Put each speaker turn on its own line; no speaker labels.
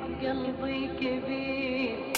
بقلبي كبير.